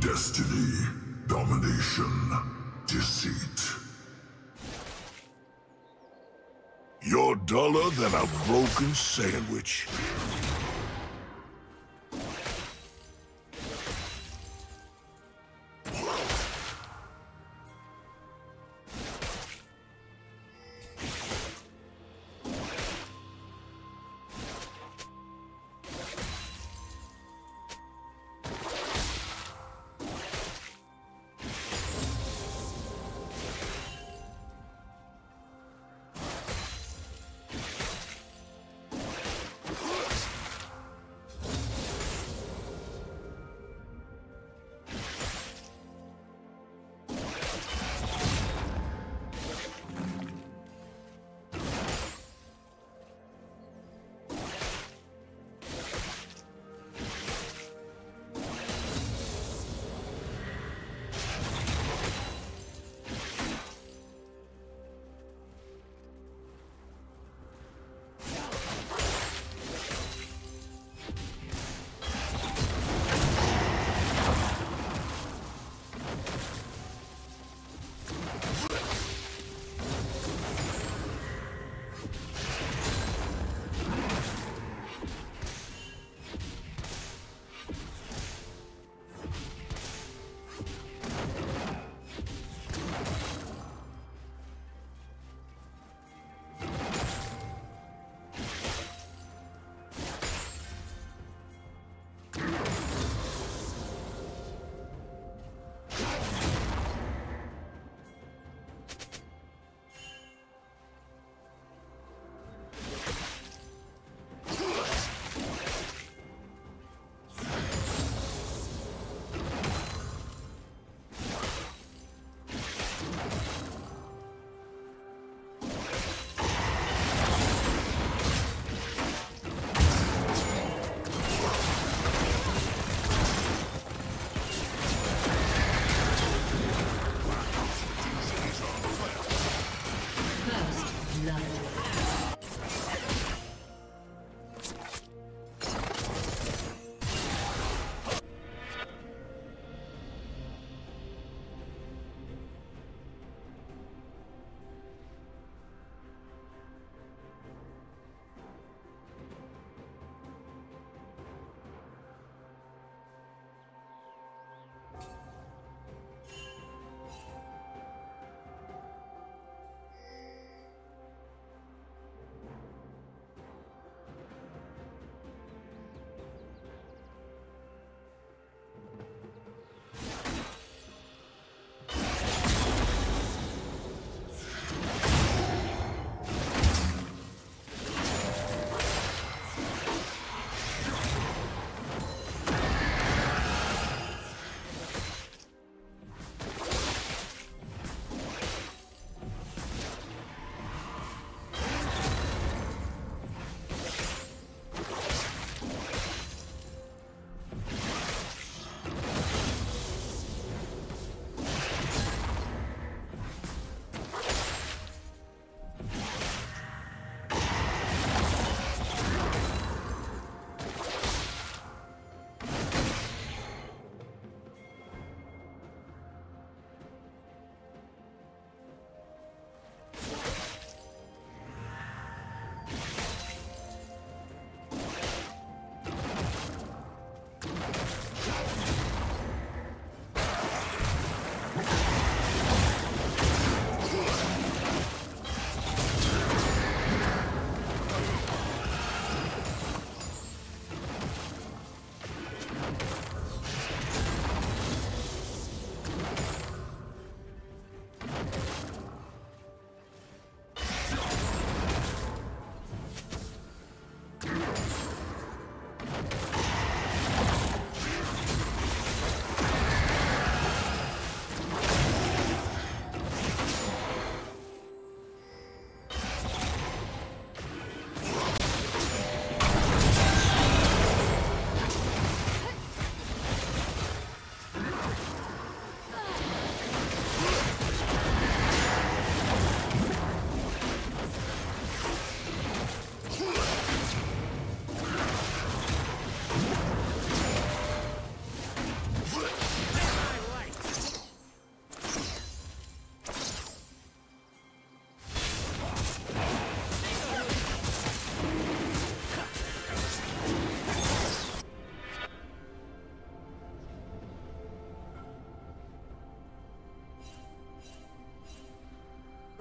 Destiny, domination, deceit. You're duller than a broken sandwich.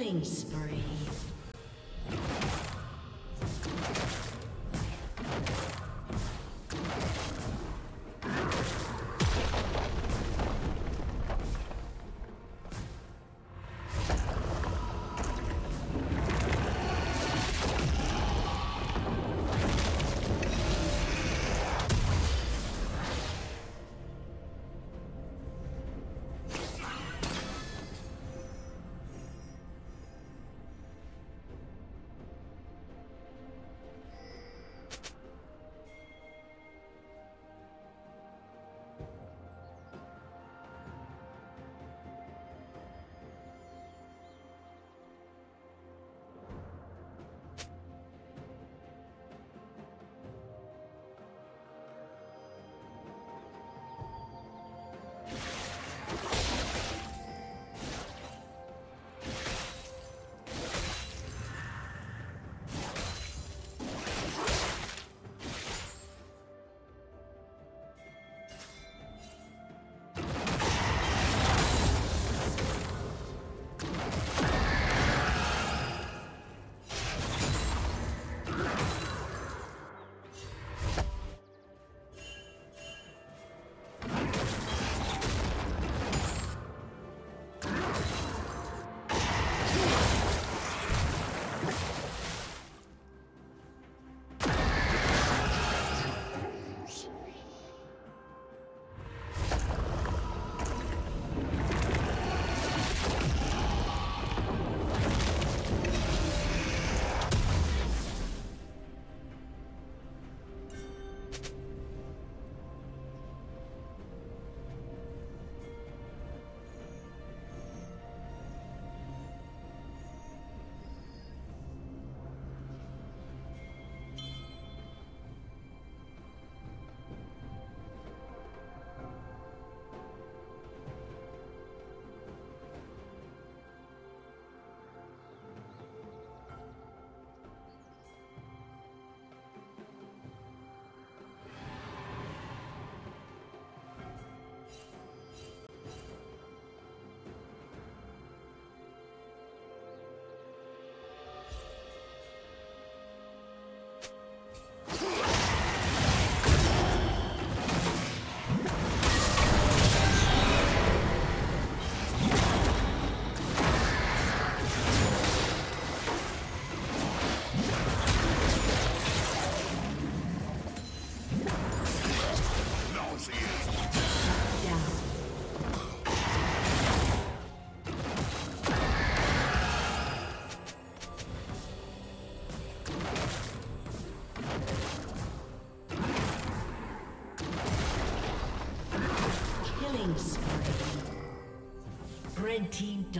Killing spree.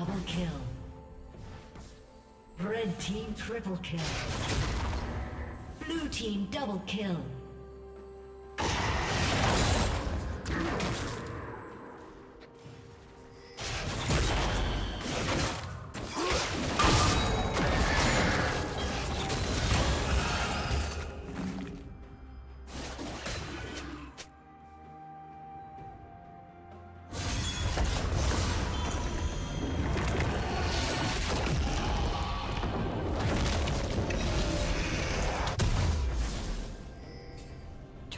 Double kill. Red team triple kill. Blue team double kill.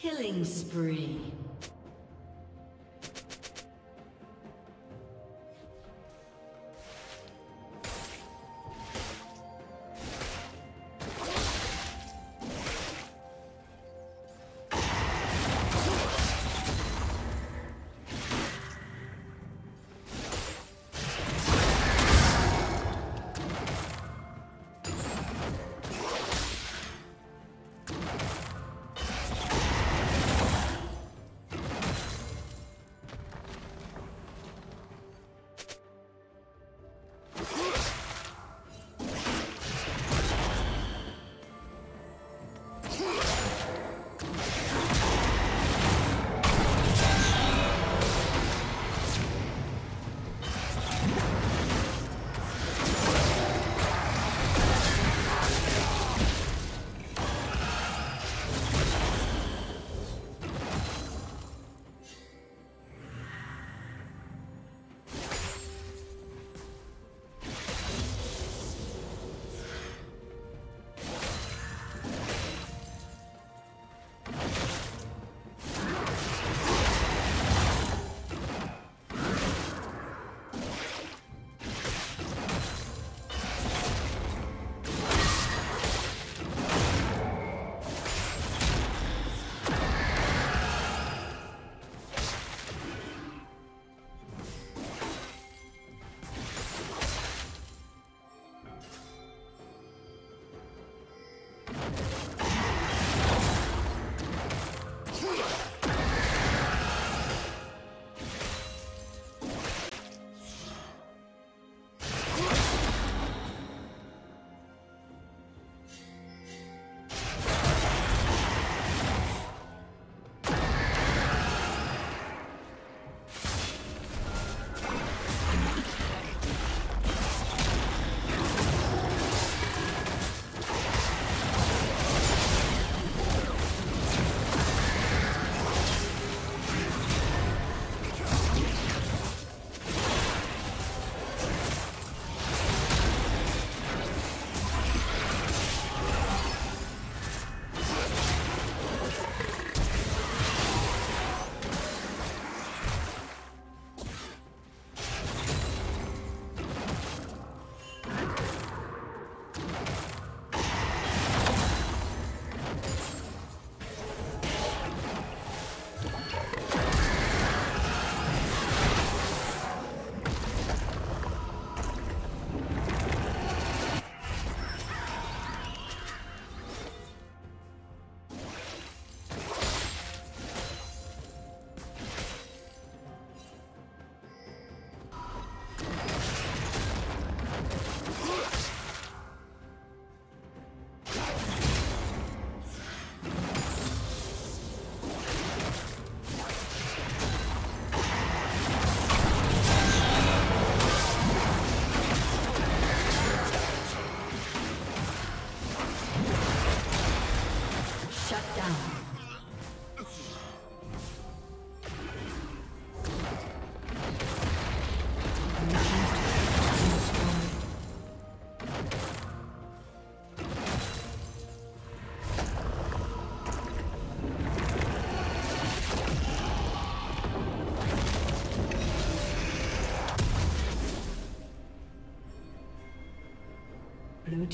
Killing spree.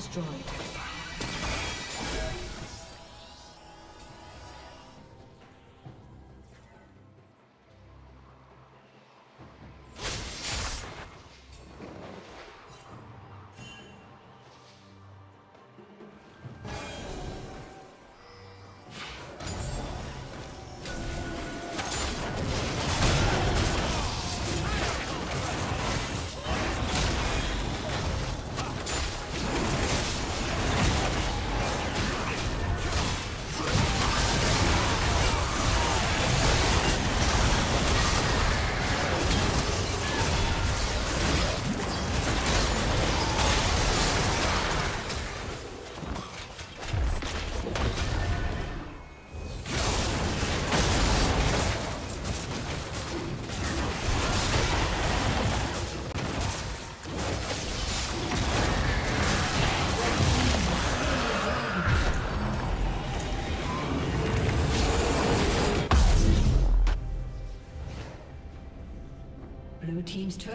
Destroyed.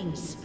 Killing spree.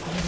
Thank you.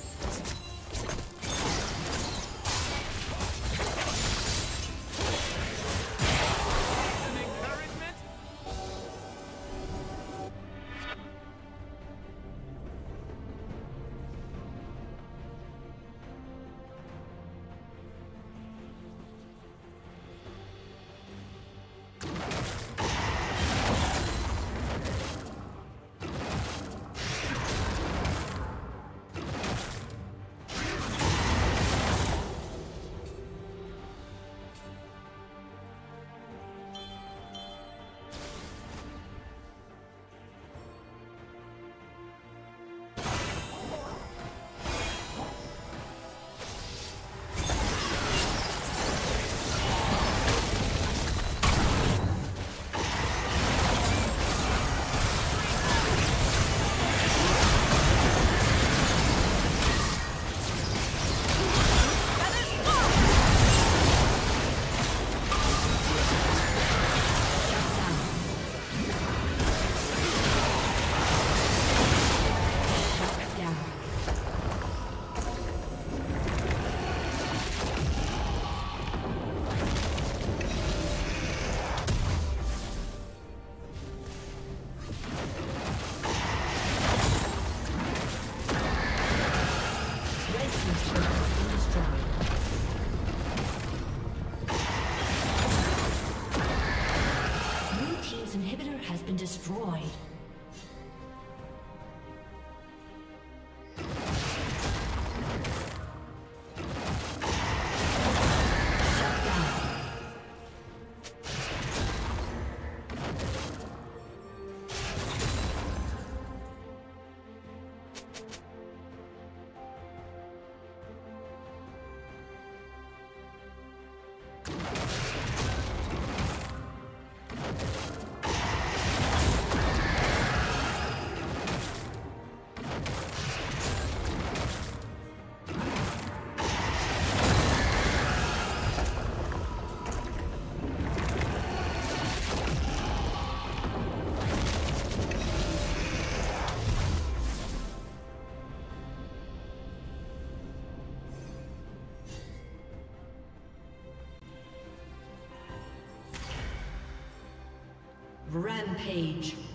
inhibitor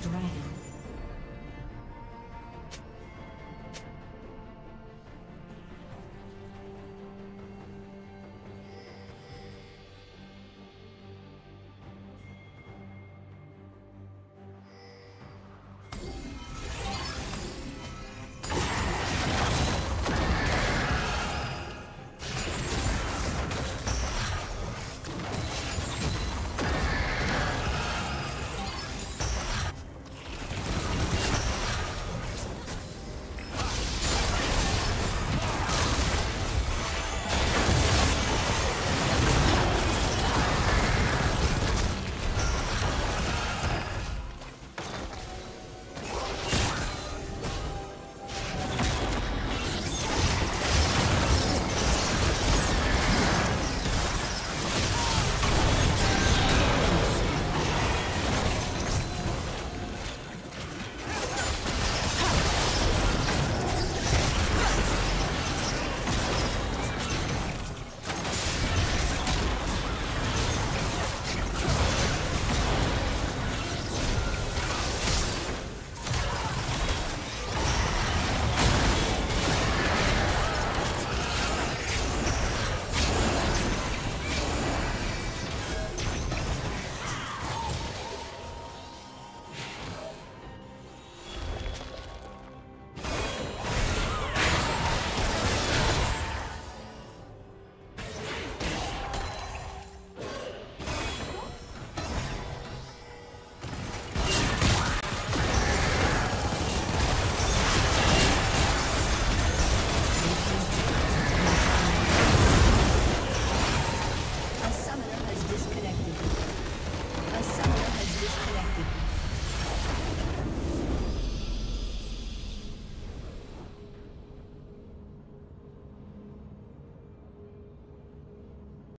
dragon.